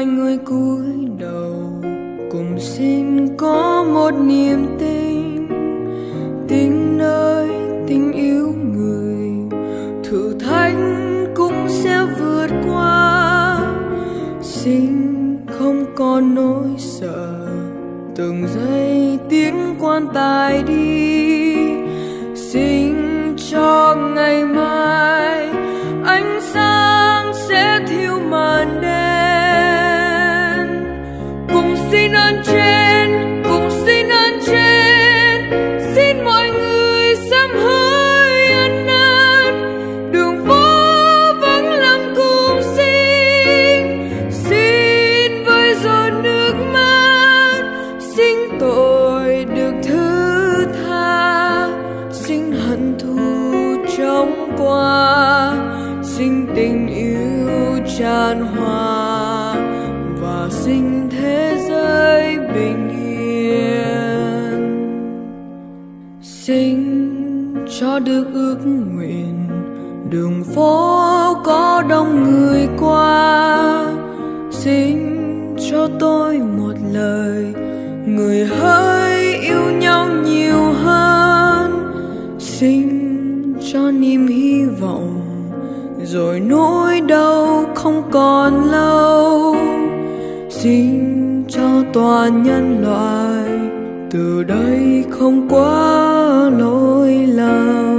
mọi người cúi đầu cùng xin có một niềm tin. Tin nơi tình yêu người, thử thách cũng sẽ vượt qua. Xin không còn nỗi sợ, từng giây tiến quan tài đi. Xin cho ngày mai dình xin thế giới bình yên. Xin cho được ước nguyện, đường phố có đông người qua. Xin cho tôi một lời, người hỡi yêu nhau nhiều hơn. Xin cho niềm hy vọng, rồi nỗi đau không còn lâu xin cho toàn nhân loại từ đây không quá lỗi lầm.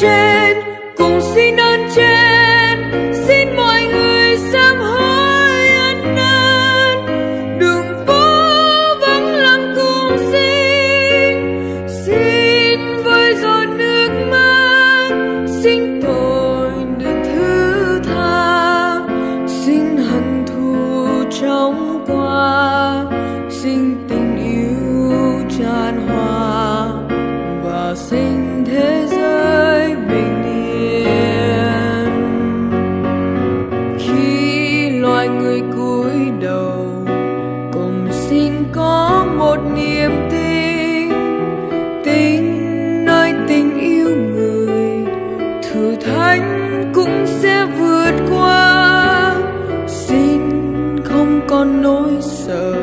Trên, cùng xin ơn trên. Xin mọi người sám hối ân năn đừng cố vắng lặng cùng xin. Xin với giọt nước mắt, xin tội được thứ tha. Xin hận thù trong qua xin tình yêu tràn hòa. Và xin thế giới khi loài người cúi đầu, cùng xin có một niềm tin. Tin nơi tình yêu người, thử thách cũng sẽ vượt qua. Xin không còn nỗi sợ,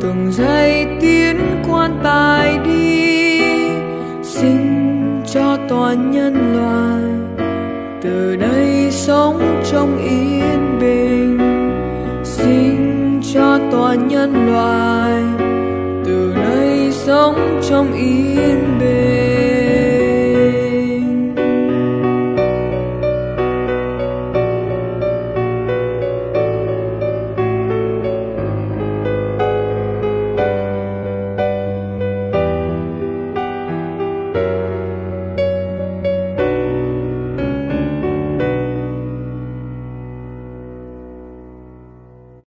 từng giây tiến quan tài đi. Xin cho toàn nhân loại, từ đây sống trong yên bình. Xin cho toàn nhân loại từ nay sống trong yên